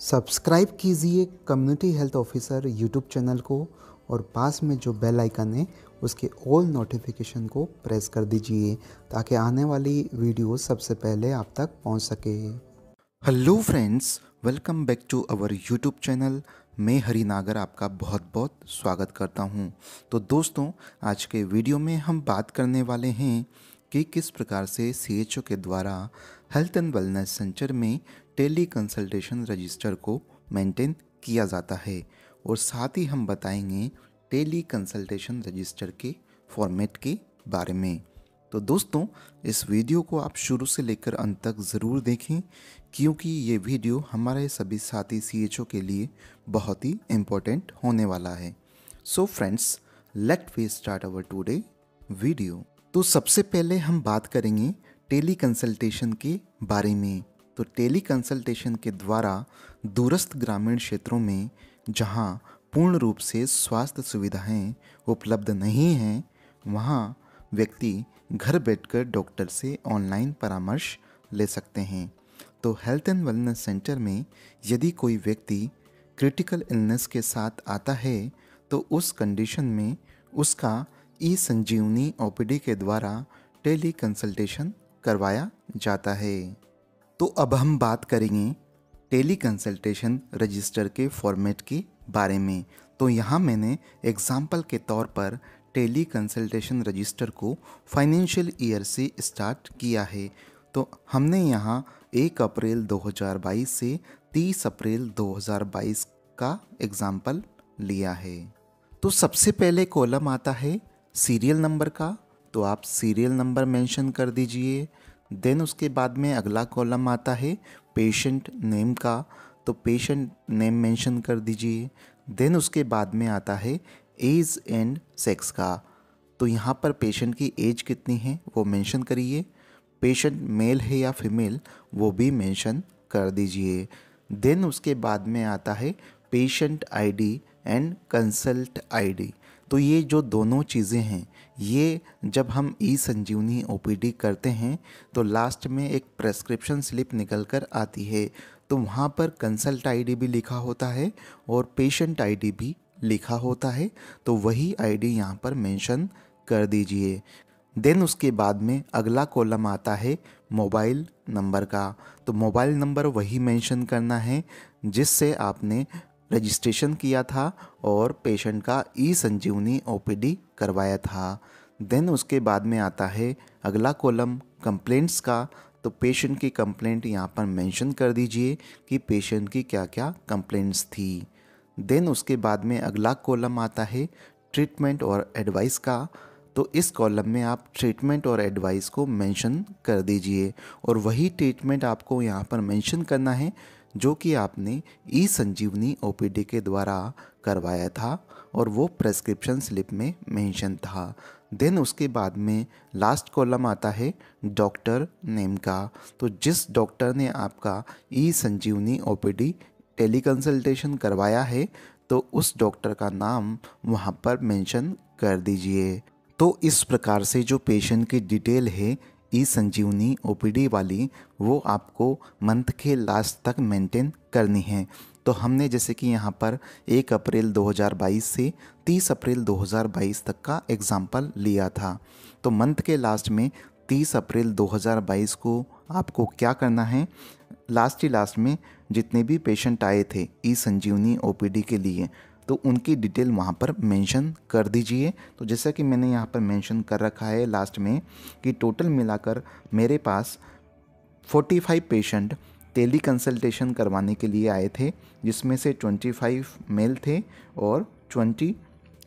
Subscribe कीजिए community health officer YouTube channel को और पास में जो बेल आइकन है, उसके ऑल नोटिफिकेशन को प्रेस कर दीजिए, ताकि आने वाली वीडियो सबसे पहले आप तक पहुँच सके। Hello friends, welcome back to our YouTube channel. मैं हरी नागर आपका बहुत बहुत स्वागत करता हूँ। तो दोस्तों, आज के वीडियो में हम बात करने वाले हैं कि किस प्रकार से सीएचओ के द्वारा हेल्थ एंड वेलनेस सेंटर में टेली कंसल्टेशन रजिस्टर को मेंटेन किया जाता है। और साथ ही हम बताएँगे टेली कंसल्टेशन रजिस्टर के फॉर्मेट के बारे में। तो दोस्तों, इस वीडियो को आप शुरू से लेकर अंत तक ज़रूर देखें, क्योंकि ये वीडियो हमारे सभी साथी सीएचओ के लिए बहुत ही इम्पोर्टेंट होने वाला है। So friends let we start our today video तो सबसे पहले हम बात करेंगे टेली कंसल्टेशन के बारे में। तो टेली कंसल्टेशन के द्वारा दूरस्थ ग्रामीण क्षेत्रों में जहाँ पूर्ण रूप से स्वास्थ्य सुविधाएँ उपलब्ध नहीं हैं, वहाँ व्यक्ति घर बैठकर डॉक्टर से ऑनलाइन परामर्श ले सकते हैं। तो हेल्थ एंड वेलनेस सेंटर में यदि कोई व्यक्ति क्रिटिकल इलनेस के साथ आता है तो उस कंडीशन में उसका ई संजीवनी ओपीडी के द्वारा टेली कंसल्टेशन करवाया जाता है। तो अब हम बात करेंगे टेली कंसल्टेशन रजिस्टर के फॉर्मेट के बारे में। तो यहाँ मैंने एग्ज़ाम्पल के तौर पर टेली कंसल्टेशन रजिस्टर को फाइनेंशियल ईयर से स्टार्ट किया है। तो हमने यहाँ एक अप्रैल 2022 से 30 अप्रैल 2022 का एग्ज़ाम्पल लिया है। तो सबसे पहले कॉलम आता है सीरियल नंबर का तो आप सीरियल नंबर मेंशन कर दीजिए। देन उसके बाद में अगला कॉलम आता है पेशेंट नेम का तो पेशेंट नेम मेंशन कर दीजिए। देन उसके बाद में आता है एज एंड सेक्स का। तो यहाँ पर पेशेंट की एज कितनी है, वो मेंशन करिए। पेशेंट मेल है या फीमेल वो भी मेंशन कर दीजिए। देन उसके बाद में आता है patient ID and consult ID तो ये जो दोनों चीज़ें हैं, ये जब हम ई संजीवनी ओपीडी करते हैं तो लास्ट में एक प्रेस्क्रिप्शन स्लिप निकल कर आती है। तो वहाँ पर कंसल्ट आईडी भी लिखा होता है और पेशेंट आईडी भी लिखा होता है। तो वही आईडी यहाँ पर मेंशन कर दीजिए। देन उसके बाद में अगला कॉलम आता है मोबाइल नंबर का। तो मोबाइल नंबर वही मेंशन करना है, जिससे आपने रजिस्ट्रेशन किया था और पेशेंट का ई संजीवनी ओपीडी करवाया था। देन उसके बाद में आता है अगला कॉलम, कंप्लेंट्स का। तो पेशेंट की कंप्लेंट यहाँ पर मेंशन कर दीजिए कि पेशेंट की क्या क्या कंप्लेंट्स थी। देन उसके बाद में अगला कॉलम आता है ट्रीटमेंट और एडवाइस का। तो इस कॉलम में आप ट्रीटमेंट और एडवाइस को मेंशन कर दीजिए और वही ट्रीटमेंट आपको यहाँ पर मेंशन करना है जो कि आपने ई संजीवनी ओपीडी के द्वारा करवाया था और वो प्रेस्क्रिप्शन स्लिप में मेंशन था। देन उसके बाद में लास्ट कॉलम आता है डॉक्टर नेम का। तो जिस डॉक्टर ने आपका e Sanjeevani OPD teleconsultation करवाया है तो उस डॉक्टर का नाम वहाँ पर मेंशन कर दीजिए। तो इस प्रकार से जो पेशेंट की डिटेल है ई संजीवनी ओपीडी वाली वो आपको मंथ के लास्ट तक मेंटेन करनी है। तो हमने जैसे कि यहाँ पर एक अप्रैल 2022 से 30 अप्रैल 2022 तक का एग्ज़ाम्पल लिया था। तो मंथ के लास्ट में 30 अप्रैल 2022 को आपको क्या करना है? लास्ट ही लास्ट में जितने भी पेशेंट आए थे ई संजीवनी ओपीडी के लिए तो उनकी डिटेल वहाँ पर मेंशन कर दीजिए। तो जैसा कि मैंने यहाँ पर मेंशन कर रखा है लास्ट में कि टोटल मिलाकर मेरे पास 45 पेशेंट टेली कंसल्टेशन करवाने के लिए आए थे, जिसमें से 25 मेल थे और 20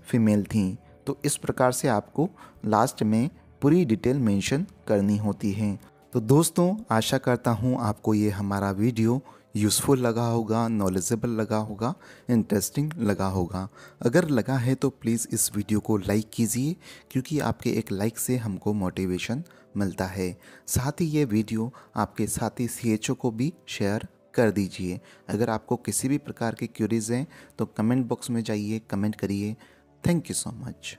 फीमेल थी। तो इस प्रकार से आपको लास्ट में पूरी डिटेल मेंशन करनी होती है। तो दोस्तों, आशा करता हूँ आपको ये हमारा वीडियो यूज़फुल लगा होगा नॉलेजेबल लगा होगा इंटरेस्टिंग लगा होगा। अगर लगा है तो प्लीज़ इस वीडियो को लाइक कीजिए, क्योंकि आपके एक लाइक से हमको मोटिवेशन मिलता है। साथ ही ये वीडियो आपके साथी सी को भी शेयर कर दीजिए। अगर आपको किसी भी प्रकार की क्यूरीज हैं तो कमेंट बॉक्स में जाइए कमेंट करिए। Thank you so much